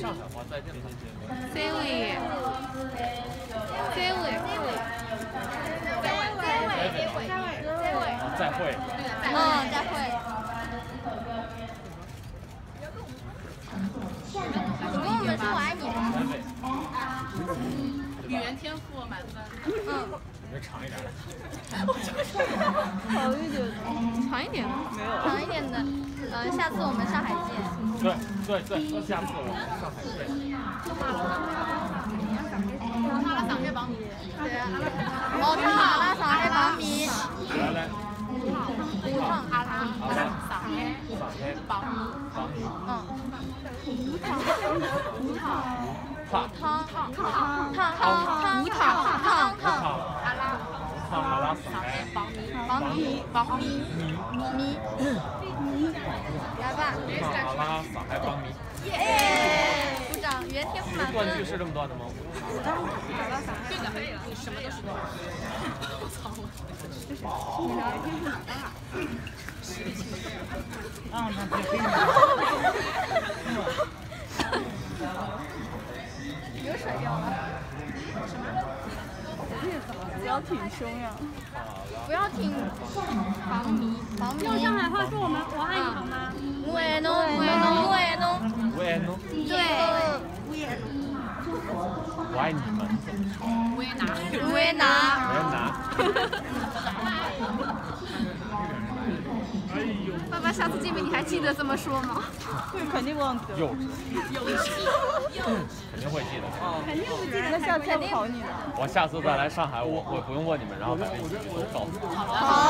上海话再见。C 位，C 位，再会。嗯，再会。你跟我们说我爱你？语言天赋满分。嗯，你这长一点的。长一点，长一点的，没有，长一点的。嗯，下次我们上海见。对对对，下次我们上海见。阿拉上海帮米。对啊。哦，唱阿拉上海帮米。来来。唱阿拉上海上海帮米。嗯。无糖。无糖。汤汤汤汤汤汤汤汤阿拉上海帮米帮米帮米米米，来吧。汤阿拉上海帮米。耶！鼓掌，语言天赋满分。断句是这么断的吗？对的，你什么都是对的。我 操！啊，那别黑流水掉了。不要挺胸呀！不要挺防迷，防迷。用上海话说我们我爱你好吗？我爱侬，我爱侬，我爱侬。吴爱侬。对。我爱你们。我爱拿。我爱拿。吴爱拿。爸爸，下次见面你还记得这么说吗？会，肯定忘记了。幼稚。幼稚。肯定会记得。肯定会记得，那下次要考你了。我下次再来上海，我我不用问你们，然后把这几个都告诉你。好，